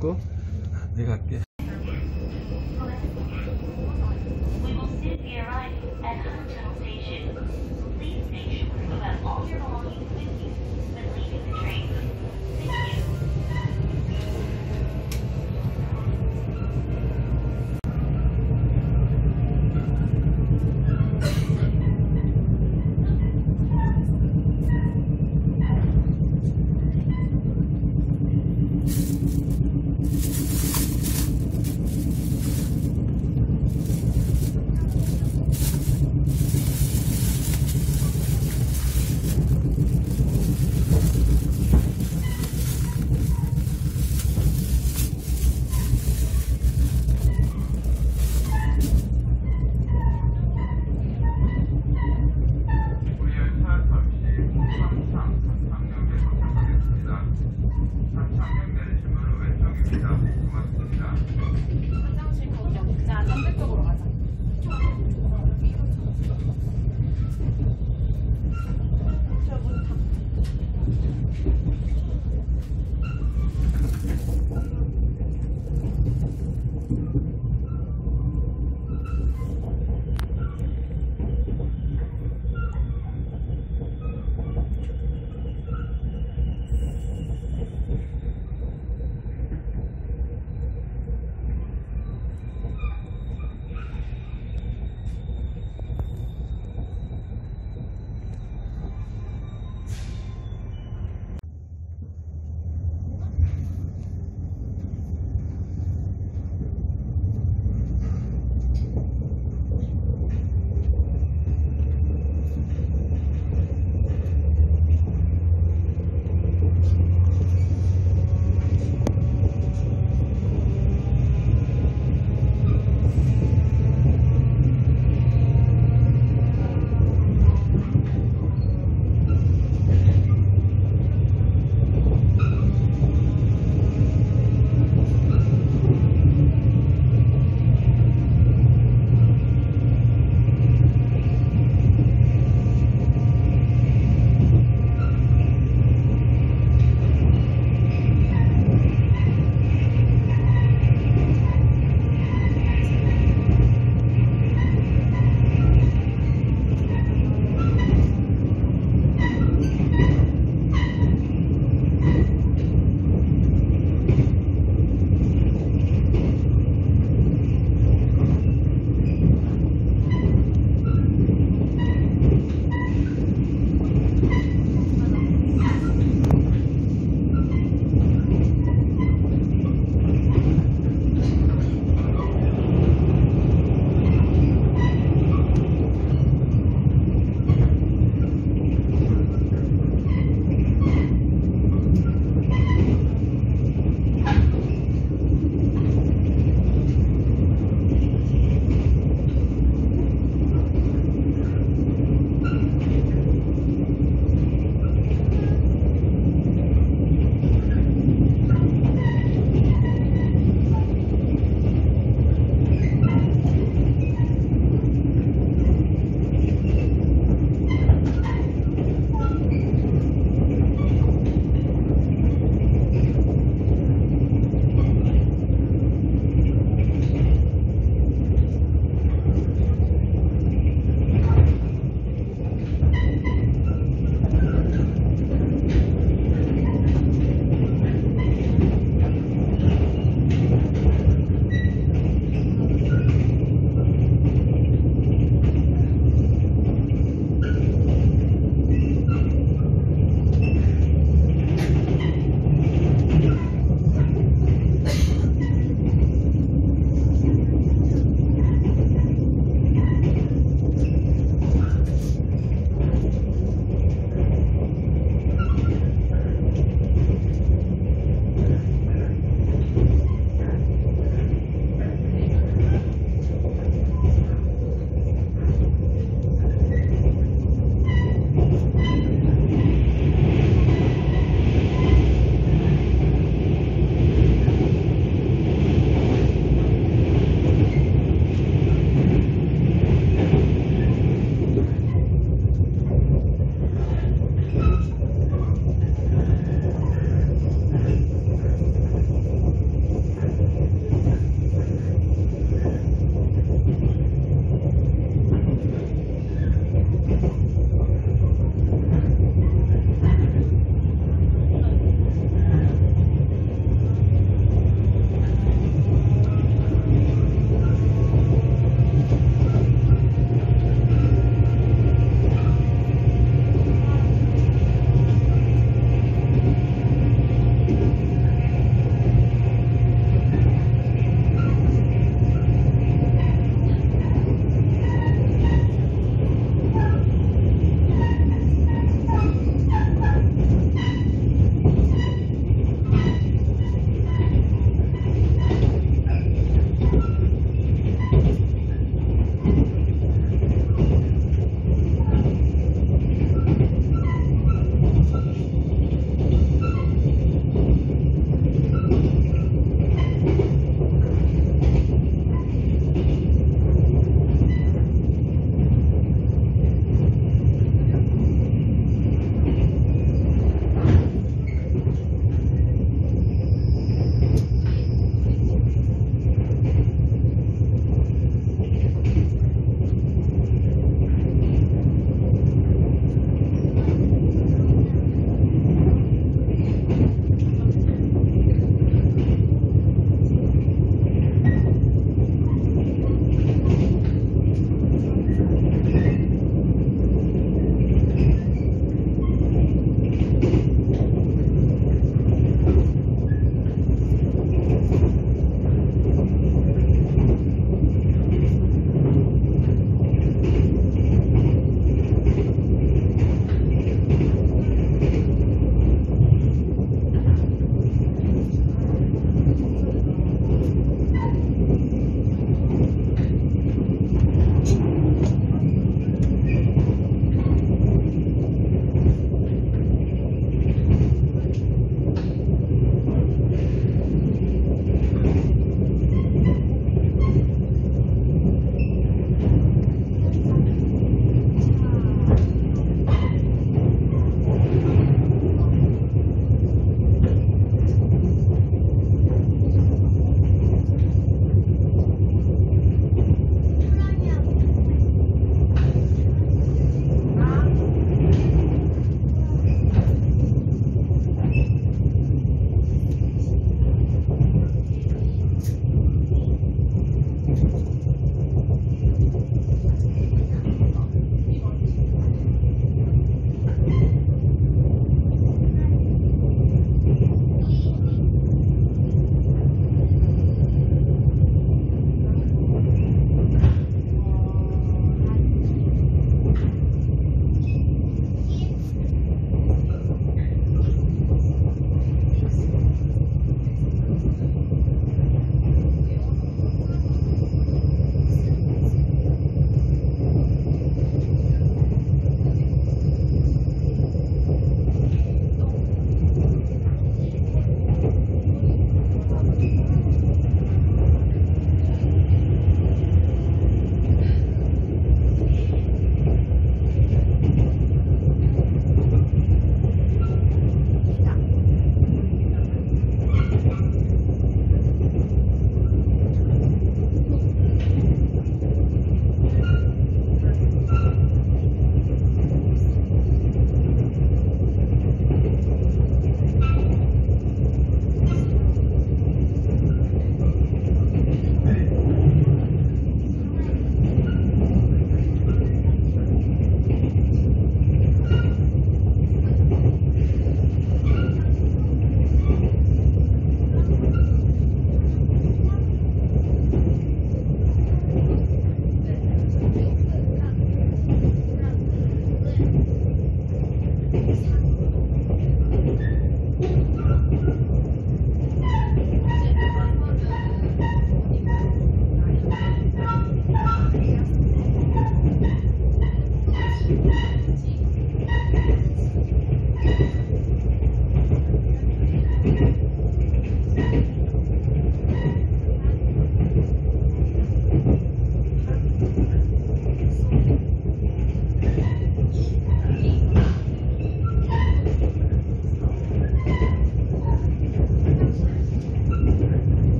assalamualaikum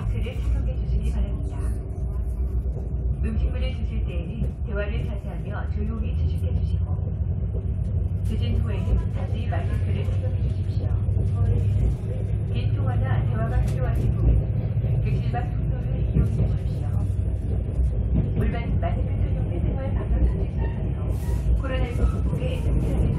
마스크를 착용해 주시기 바랍니다. 음식물을 드실 때에는 대화를 자제하며 조용히 주식해 주시고 드신 후에는 다시 마스크를 착용해 주십시오. 긴 통화나 대화가 필요하신 분은 객실방 통로를 이용해 주십시오. 올바른 마스크 착용 및 생활 방역 수칙 순서대로 코로나19 극복에 주